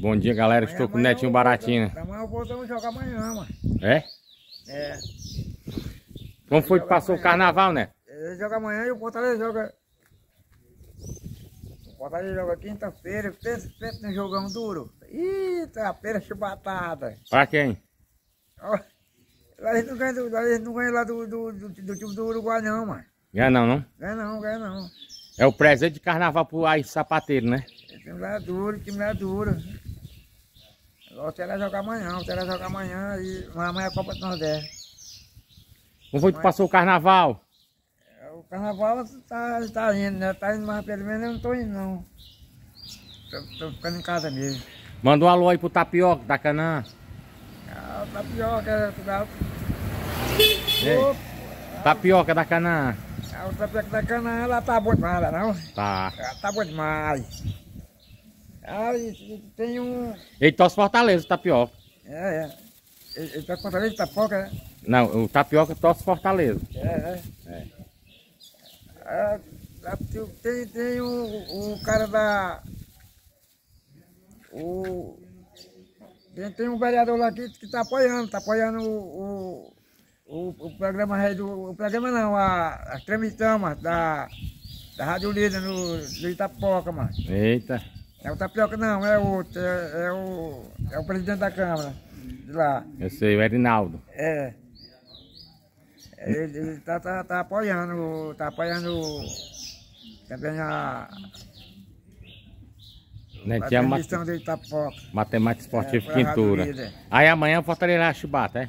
Bom dia, galera. Estou com o Netinho Baratinho. Amanhã voltamos jogar amanhã, mano. É? É. Como foi que passou o carnaval, né? Ele joga amanhã e o Fortaleza joga. O Fortaleza joga quinta-feira. Pensa no jogão duro. Eita, a pera chubatada. Pra quem? Lá eles não ganham, lá eles não ganham lá do, do, do, do time do Uruguai, não, mano. Ganha não, não? Ganha não, ganha não. É o presente de carnaval pro aí sapateiro, né? Time lá é duro, time lá é duro. O Ceará joga amanhã, o Ceará joga amanhã e amanhã é a Copa do Nordeste. Como foi que passou o carnaval? É, O carnaval tá, tá indo, né? Tá indo, mas pelo menos eu não tô indo, não. Tô, tô ficando em casa mesmo. Manda um alô aí pro Tapioca da Canaã. Ah, o tapioca, tá... Ei. Tapioca da Canaã. ah, o tapioca da cana, ela tá boa demais, não? Tá. Ela tá boa demais. Ah, e- e tem um... Ele torce Fortaleza, o Tapioca. É, é. Ele, ele tá com de tapoca, né? Não, o Tapioca torce Fortaleza. É, é. É. Ah, tem, tem, o, o cara da... O... Tem, tem um vereador lá que, que tá apoiando, tá apoiando o, o, o, o programa do. O programa não, a, a mano, da, da Rádio Líder no, do Itapoca, mano. Eita. É o Tapioca não, é outro, é, é o. É o presidente da Câmara. De lá. Eu sei, o Erinaldo. É. Ele, ele tá, tá, tá apoiando, tá apoiando também a, a Netinho é mat- transmissão do Itapoca. matemática esportiva É, pintura. Aí amanhã Fortaleza lá chibata, é?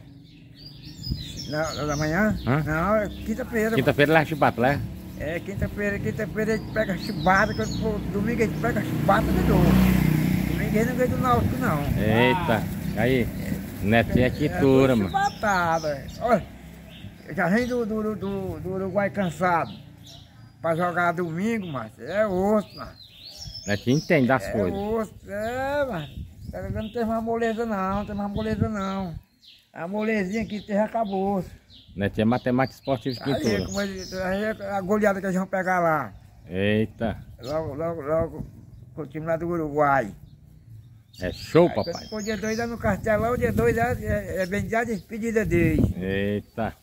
Não, da manhã? Hã? Não, é quinta-feira. Quinta-feira lá chibata, né? É, quinta-feira, quinta-feira a gente pega chibata, quando for domingo a gente pega chibata de novo. Domingo a gente não ganha do Náutico, não. Eita. Aí. Netinho é quintura, mano. Chibatada. Olha, já vem do, do, do, do Uruguai cansado. Pra jogar domingo, mas é osso, mano. Netinho entende das É coisas. osso, é, mano. Tá? Não tem mais moleza não, não tem mais moleza não. A molezinha que tem acabou. Netinho é matemática esportiva Aí, pintura. como ele, aí é a goleada que eles vão pegar lá. Eita. Logo, logo, logo, com o time lá do Uruguai. É show, Aí, papai. for dia 2 lá no Castelão, dia 2 é, é, é bem dia a despedida deles. Eita.